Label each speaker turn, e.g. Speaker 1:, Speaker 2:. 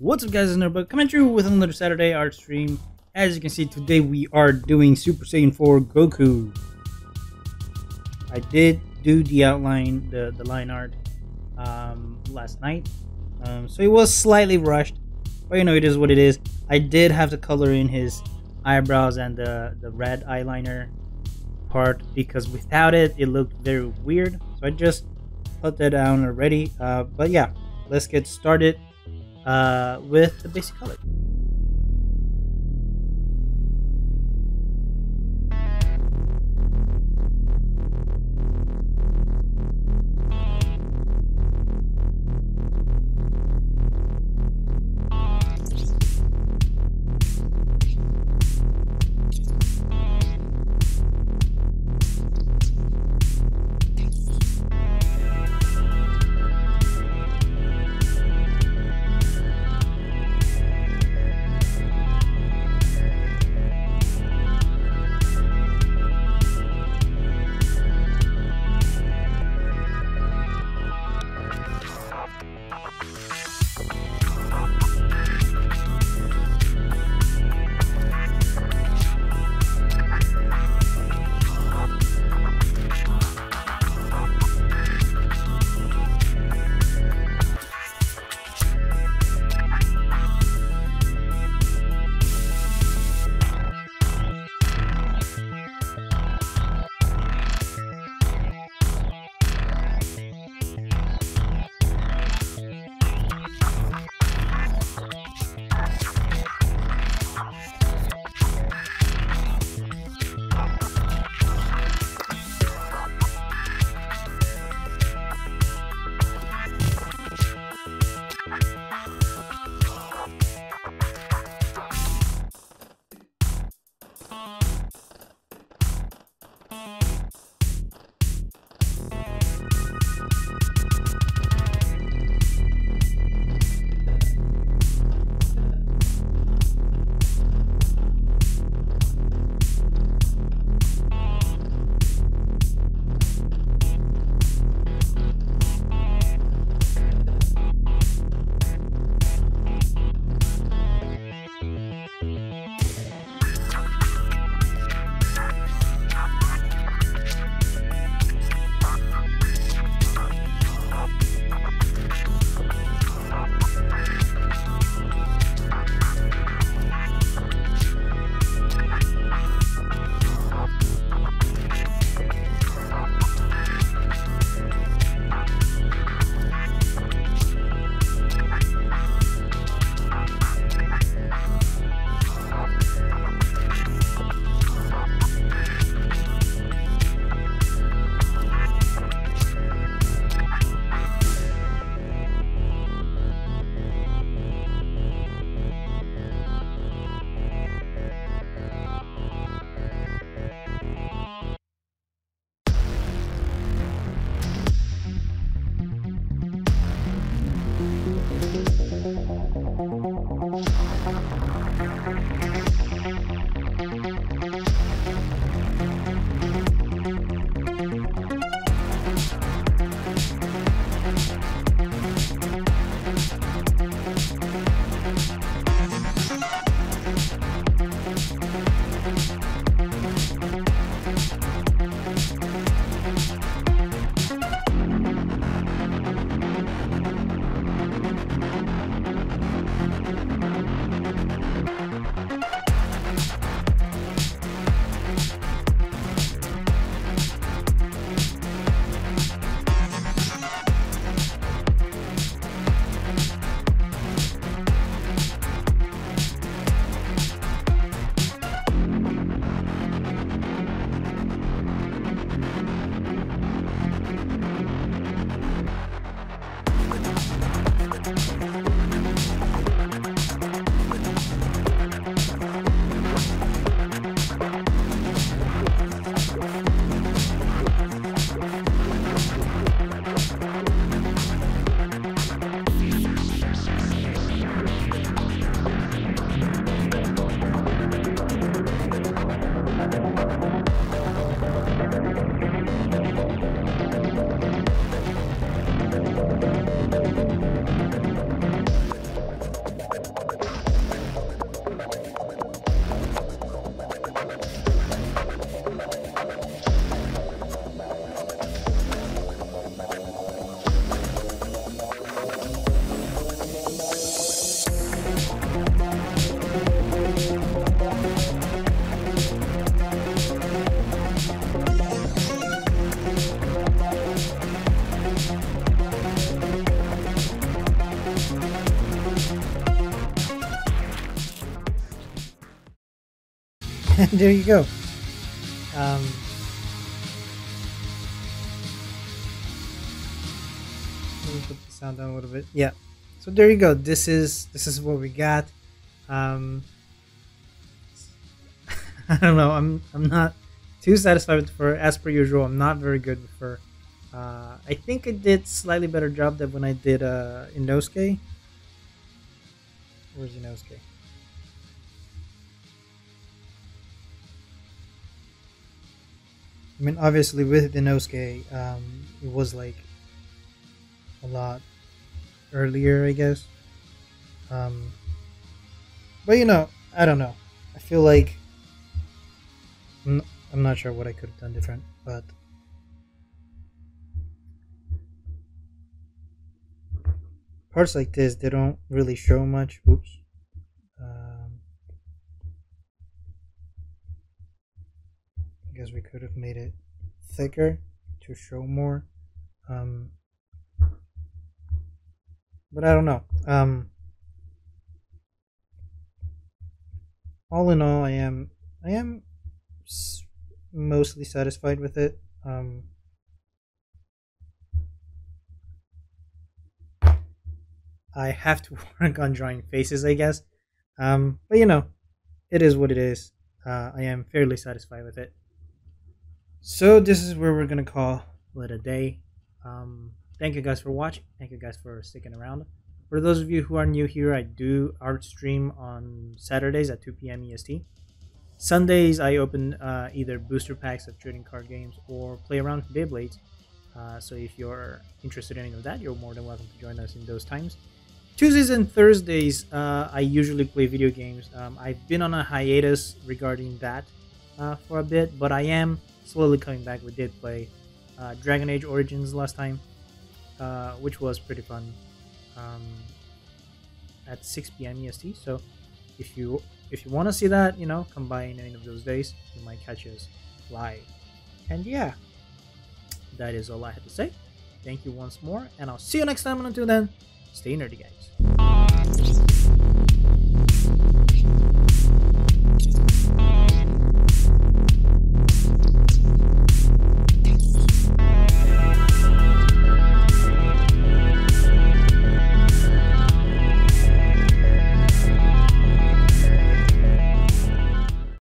Speaker 1: What's up guys, it's Nerd Bucket coming through with another Saturday art stream. As you can see today we are doing Super Saiyan 4 Goku. I did do the outline, the, the line art um, last night. Um, so it was slightly rushed, but you know it is what it is. I did have to color in his eyebrows and the, the red eyeliner part because without it it looked very weird. So I just put that down already. Uh, but yeah, let's get started uh, with the basic color.
Speaker 2: there you go. Um, let me put the sound down a little bit. Yeah. So there you go. This is this is what we got. Um, I don't know. I'm I'm not too satisfied with fur. As per usual, I'm not very good with fur. Uh, I think I did slightly better job than when I did uh, Inosuke. Where's Inosuke? I mean, obviously with Inosuke, um, it was like a lot earlier, I guess. Um, but you know, I don't know. I feel like I'm, I'm not sure what I could have done different, but parts like this they don't really show much. Oops. Guess we could have made it thicker to show more. Um, but I don't know. Um, all in all, I am I am mostly satisfied with it. Um, I have to work on drawing faces, I guess. Um, but you know, it is what it is. Uh, I am fairly satisfied with it. So this is where we're gonna call it a day. Um, thank you guys for watching. Thank you guys for sticking around. For those of you who are new here, I do art stream on Saturdays at 2 p.m. EST. Sundays, I open uh, either booster packs of trading card games or play around with Beyblades. Uh, so if you're interested in any of that, you're more than welcome to join us in those times. Tuesdays and Thursdays, uh, I usually play video games. Um, I've been on a hiatus regarding that uh, for a bit, but I am slowly coming back. We did play uh, Dragon Age Origins last time, uh, which was pretty fun um, at 6 p.m. EST. So if you if you want to see that, you know, come by in any of those days, you might catch us live. And yeah, that is all I had to say. Thank you once more, and I'll see you next time. And until then, stay nerdy, guys.